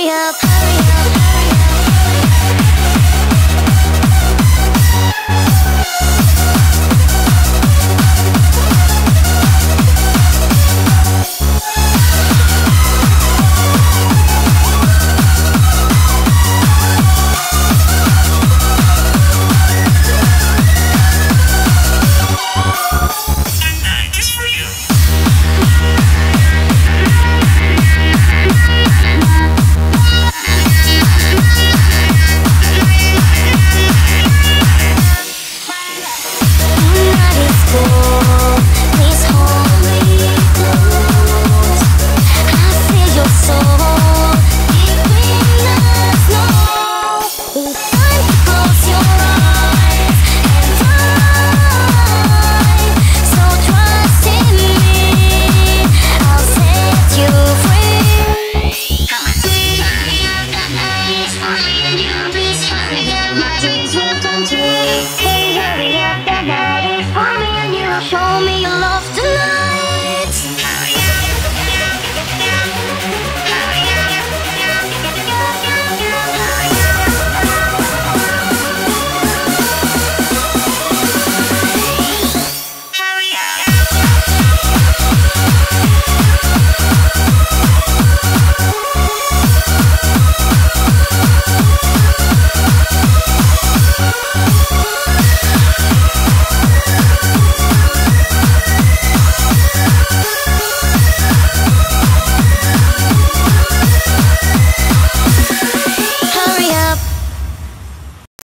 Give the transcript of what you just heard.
Hurry up. dreams will come true. Hey, hurry up.